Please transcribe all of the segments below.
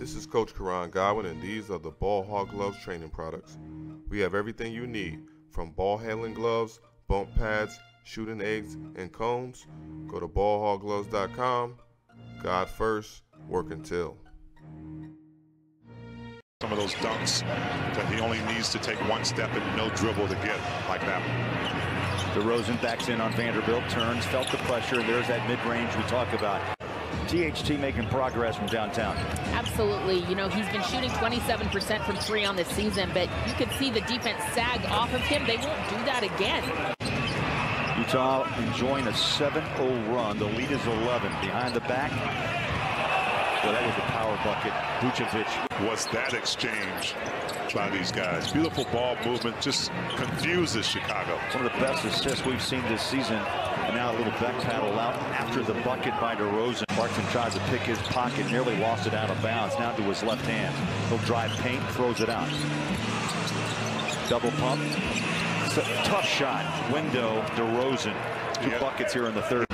This is Coach Karan Godwin, and these are the Ball Hog Gloves training products. We have everything you need from ball handling gloves, bump pads, shooting eggs, and cones. Go to ballhoggloves.com. God first, work until. Some of those dunks that he only needs to take one step and no dribble to get like that one. DeRozan backs in on Vanderbilt, turns, felt the pressure. And there's that mid-range we talk about. THT making progress from downtown. Absolutely. You know, he's been shooting 27% from three on this season, but you can see the defense sag off of him. They won't do that again. Utah enjoying a 7-0 run. The lead is 11. Behind the back. Well, that was a power bucket. Vucevic. Was that exchange by these guys? Beautiful ball movement. Just confuses Chicago. One of the best assists we've seen this season. And now a little back paddle out after the bucket by DeRozan. Clarkson tries to pick his pocket, nearly lost it out of bounds. Now to his left hand. He'll drive paint, throws it out. Double pump. tough shot. Window, DeRozan. Two yep. buckets here in the third.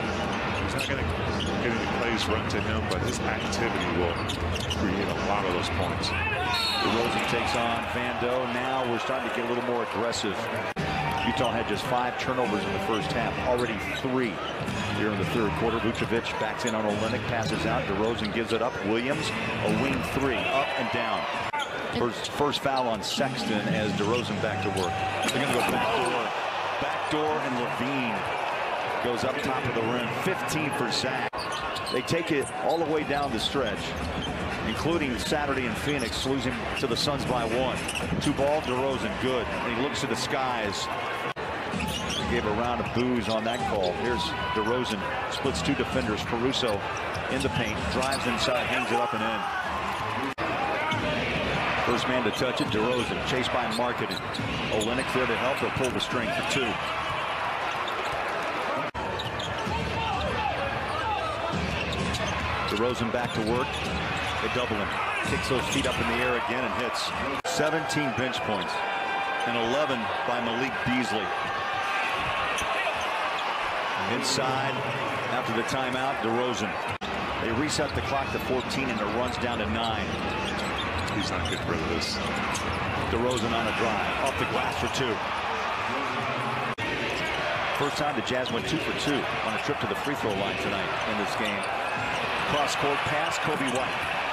Not going to get any plays run to him, but his activity will create a lot of those points. DeRozan takes on Vando. Now we're starting to get a little more aggressive. Utah had just five turnovers in the first half, already three here in the third quarter. Vucevic backs in on Olynyk, passes out. DeRozan gives it up. Williams, a wing three, up and down. First, first foul on Sexton as DeRozan back to work. They're going to go back door. Back door, and LaVine goes up top of the rim. 15 for Zach. They take it all the way down the stretch, including Saturday in Phoenix, losing to the Suns by one. Two ball, DeRozan, good. And he looks to the skies. He gave a round of boos on that call. Here's DeRozan, splits two defenders. Caruso in the paint, drives inside, hangs it up and in. First man to touch it, DeRozan, chased by Markkanen. Olynyk there to help. He'll pull the string for two. DeRozan back to work. They double him. Kicks those feet up in the air again and hits. 17 bench points and 11 by Malik Beasley. Inside after the timeout, DeRozan. They reset the clock to 14 and it runs down to 9. He's not good for this. DeRozan on a drive. Off the glass for two. First time the Jazz went two for two on a trip to the free throw line tonight in this game. Cross court pass, Coby White.